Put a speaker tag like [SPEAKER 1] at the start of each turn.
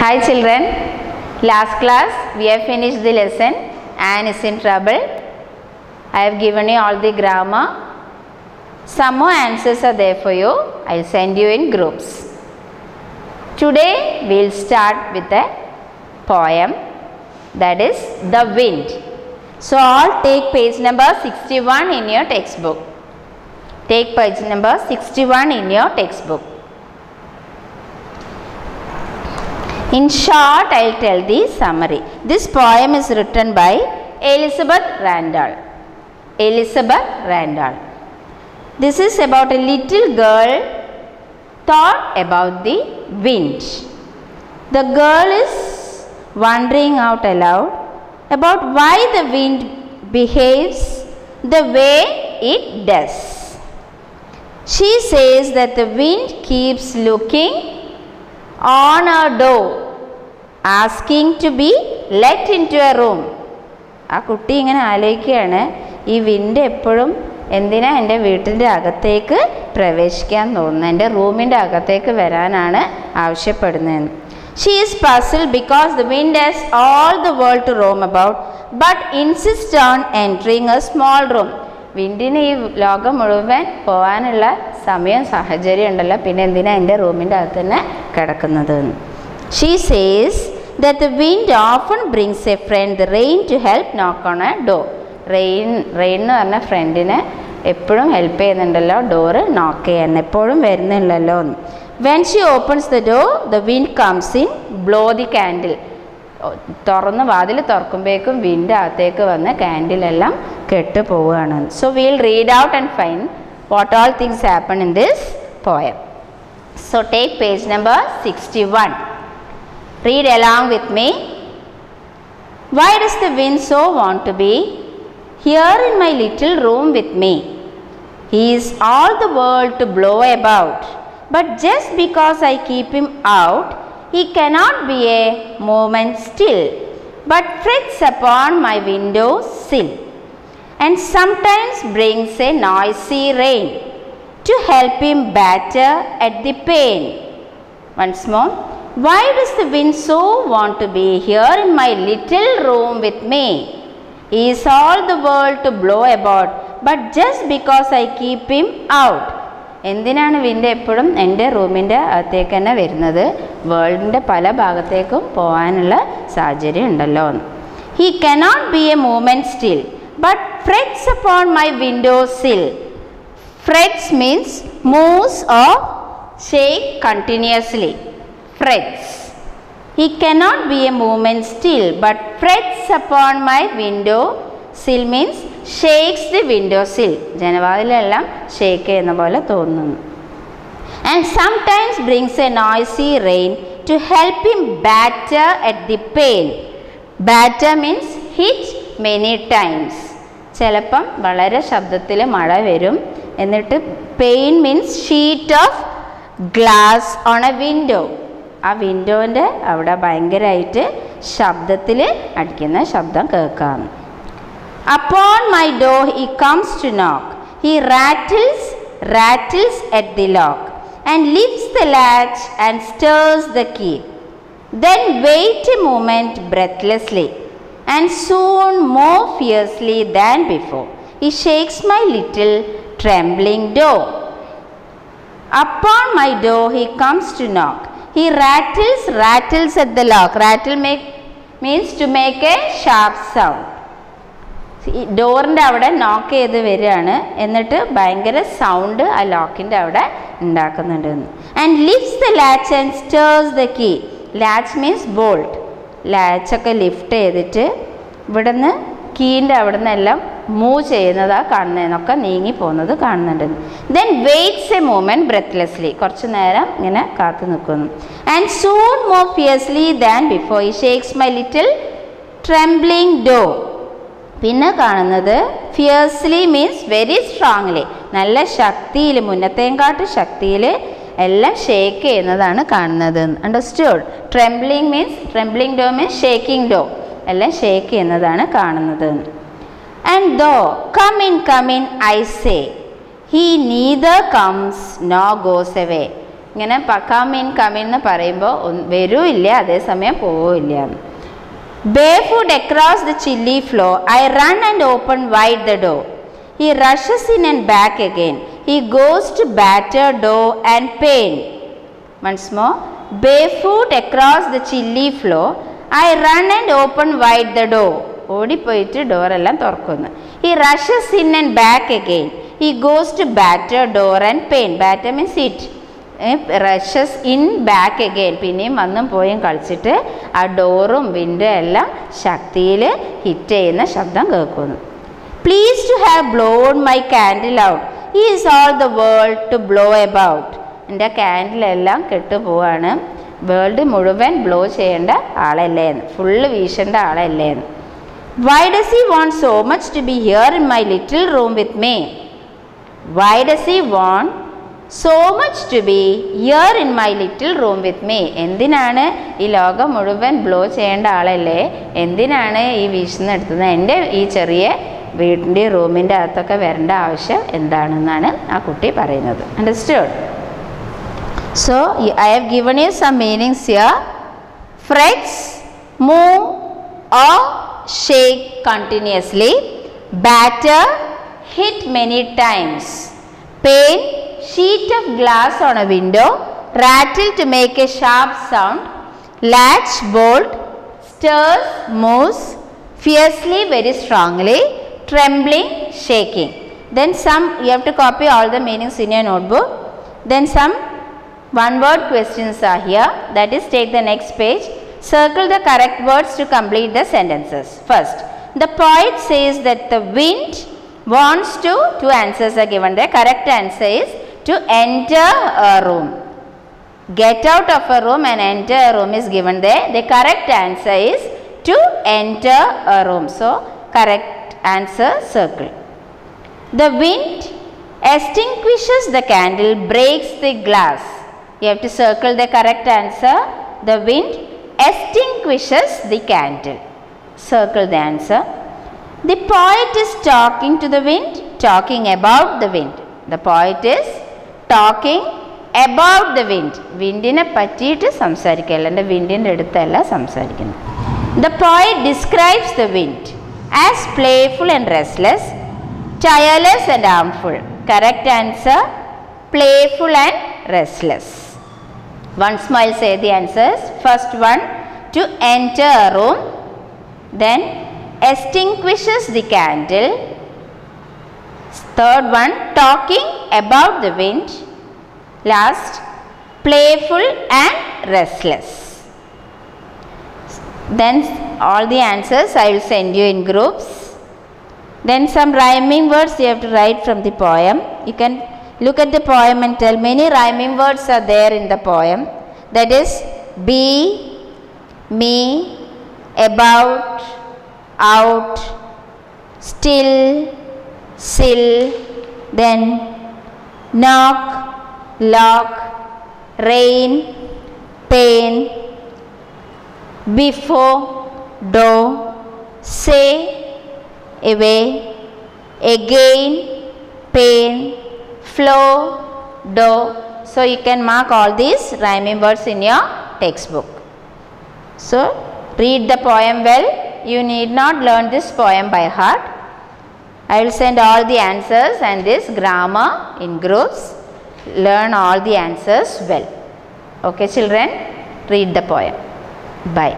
[SPEAKER 1] Hi children, last class we have finished the lesson Anne is in trouble. I have given you all the grammar. Some more answers are there for you. I will send you in groups. Today we will start with a poem that is The Wind. So all take page number 61 in your textbook. Take page number 61 in your textbook. In short, I will tell the summary. This poem is written by Elizabeth Randall. Elizabeth Randall. This is about a little girl thought about the wind. The girl is wondering out aloud about why the wind behaves the way it does. She says that the wind keeps looking on a door asking to be let into a room. ആ കുട്ടി ഇങ്ങനെ ആലോചിക്കുകയാണ് ഈ wind എപ്പോഴും എന്തിനാ എന്റെ വീട്ടിന്റെ അകത്തേക്ക് പ്രവേശിക്കാൻ തോന്നുന്നത് എന്റെ റൂമിന്റെ അകത്തേക്ക് വരാനാണ് ആവശ്യപ്പെടുന്നതെന്ന്. She is puzzle because the wind has all the world to roam about but insist on entering a small room വിൻഡിന് ഈ ലോകം മുഴുവൻ പോകാനുള്ള സമയം സാഹചര്യം ഉണ്ടല്ലോ പിന്നെ എന്തിനാ എന്റെ റൂമിന്റെ അകത്ത് തന്നെ കിടക്കുന്നത്? She says that wind often brings a friend rain to help knock on a door rain rain എന്ന് പറഞ്ഞ ഫ്രണ്ടിനെ എപ്പോഴും ഹെൽപ്പ് ചെയ്യുന്നുണ്ടല്ലോ ഡോറ് നോക്ക് ചെയ്യാൻ എപ്പോഴും വരുന്നില്ലല്ലോ എന്ന്. When she opens the door the wind comes in blow the candle തുറന്ന് വാതിൽ തുറക്കുമ്പോഴേക്കും വിൻഡ് അകത്തേക്ക് വന്ന് ക്യാൻഡിലെല്ലാം കെട്ടു പോവുകയാണ് so we'll read out and find what all things happen in this poem. So take page number 61. Read along with me. Why does the wind so want to be here in my little room with me? He is all the world to blow about. But just because I keep him out, he cannot be a moment still, but frets upon my window sill. And sometimes brings a noisy rain to help him batter at the pain. Once more, why does the wind so want to be here in my little room with me? He is all the world to blow about, but just because I keep him out. എന്തിനാണ് wind എപ്പോഴും എന്റെ റൂമിന്റെ അകത്തേക്ക് തന്നെ വരുന്നത് വേൾഡിന്റെ പല ഭാഗത്തേക്കും പോകാനുള്ള സാഹചര്യം ഉണ്ടല്ലോ he cannot be a moment still but frets upon my window sill frets means moves or shake continuously frets he cannot be a moment still but frets upon my window sill means shakes the window sill ജനവാതിലെല്ലാം shake ചെയ്യുന്ന പോലെ തോന്നുന്നു and sometimes brings a noisy rain to help him batter at the pane batter means hit many times ചിലപ്പം വളരെ ശബ്ദത്തിൽ മഴ വരും എന്നിട്ട് pane means sheet of glass on a window ആ വിൻഡോന്റെ അവിടെ ഭയങ്കരമായിട്ട് ശബ്ദത്തിൽ അടിക്കുന്ന ശബ്ദം കേൾക്കാം Upon my door he comes to knock. He rattles, rattles at the lock, and lifts the latch and stirs the key. Then wait a moment breathlessly, and soon more fiercely than before, he shakes my little trembling door. Upon my door he comes to knock. He rattles, rattles at the lock. Rattle make, means to make a sharp sound. ഡോറിന്റെ അവിടെ നോക്ക് ചെയ്ത് വരികയാണ് എന്നിട്ട് ഭയങ്കര sound ആ ലോക്കിന്റെ അവിടെ ഉണ്ടാക്കുന്നുണ്ടെന്ന് and lifts the latch and stirs the key latch means bolt ലാച്ചൊക്കെ lift ചെയ്തിട്ട് ഇവിടുന്ന് കീന്റെ അവിടെ നിന്നെല്ലാം മൂവ് ചെയ്യുന്നതാണ് കാണുന്നതെന്നൊക്കെ നീങ്ങി പോകുന്നത് കാണുന്നുണ്ട്. Then waits a moment breathlessly കുറച്ച് നേരം ഇങ്ങനെ കാത്തു നിൽക്കുന്നു. And soon more fiercely than before he shakes my little trembling door പിന്നെ കാണുന്നത് ഫിയേഴ്സ്ലി മീൻസ് വെരി സ്ട്രോങ്ലി നല്ല ശക്തിയിൽ മുന്നത്തേങ്കാട്ട് ശക്തിയിൽ എല്ലാം ഷേക്ക് ചെയ്യുന്നതാണ് കാണുന്നത്. Understood trembling means trembling door means shaking door എല്ലാം ഷേക്ക് ചെയ്യുന്നതാണ് കാണുന്നത്. And though come in come in I say he neither comes nor goes away ഇങ്ങനെ കം ഇൻ കം ഇൻ എന്ന് പറയുമ്പോൾ വരൂല്ല അതേസമയം പോവില്ല. Bare foot across the chilly floor I run and open wide the door he rushes in and back again. He goes to batter door and pain. Once more. Barefoot across the chilly floor, I run and open wide the door. ഓടിപ്പോയിട്ട് ഡോറെല്ലാം തുറക്കുന്നു. He rushes in and back again he goes to batter door and pane batter means it rushes in back again പിന്നെയും വന്നും പോയും കളിച്ചിട്ട് ആ ഡോറും window എല്ലാം ശക്തിയിൽ ഹിറ്റ് ചെയ്യുന്ന ശബ്ദം കേൾക്കുന്നു. Please to have blown my candle out is all the world to blow about എന്റെ ക്യാൻഡിലെല്ലാം കെട്ടുപോവാണ്. വേൾഡ് മുഴുവൻ ബ്ലോ ചെയ്യേണ്ട ആളല്ലേ എന്ന്. ഫുള്ള് വീശേണ്ട ആളല്ലേ എന്ന്. Why does he want so much to be here in my little room with me why does he want so much to be here in my little room with me എന്തിനാണ് ഈ ലോകം മുഴുവൻ blow ചെയ്യേണ്ട ആളല്ലേ? എന്തിനാണ് ഈ വീശുന്നെടുത്തുന്നത് എന്റെ ഈ ചെറിയ വീടിന്റെ റൂമിന്റെ അകത്തൊക്കെ വരേണ്ട ആവശ്യം എന്താണെന്നാണ് ആ കുട്ടി പറയുന്നത്. Understood so I have given you some meanings your frets move oh shake continuously batter hit many times pane sheet of glass on a window rattle to make a sharp sound latch bolt stirs moves fiercely very strongly trembling shaking. Then some you have to copy all the meanings in your notebook. Then some one word questions are here. That is take the next page. Circle the correct words to complete the sentences. First the poet says that the wind wants to two answers are given the correct answer is to enter a room. Get out of a room and enter a room is given there. The correct answer is to enter a room. So correct answer circle the wind extinguishes the candle breaks the glass you have to circle the correct answer the wind extinguishes the candle circle the answer the poet is talking to the wind talking about the wind the poet is talking about the wind വിൻഡിനെ പറ്റിയിട്ട് സംസാരിക്കുകയല്ല എൻ്റെ വിൻഡിൻ്റെ അടുത്തല്ല സംസാരിക്കുന്നത് the poet describes the wind as playful and restless, tireless and harmful. Correct answer, playful and restless. Once more say the answers. First one, to enter a room, then extinguishes the candle. Third one, talking about the wind. Last, playful and restless. Then all the answers I will send you in groups. Then some rhyming words you have to write from the poem. You can look at the poem and tell many rhyming words are there in the poem. That is be me about out still still then knock lock rain pain before door say away again pain flow do. So you can mark all these rhyming words in your textbook. So read the poem well. You need not learn this poem by heart. I will send all the answers and this grammar in groups. Learn all the answers well. Okay children read the poem. Bye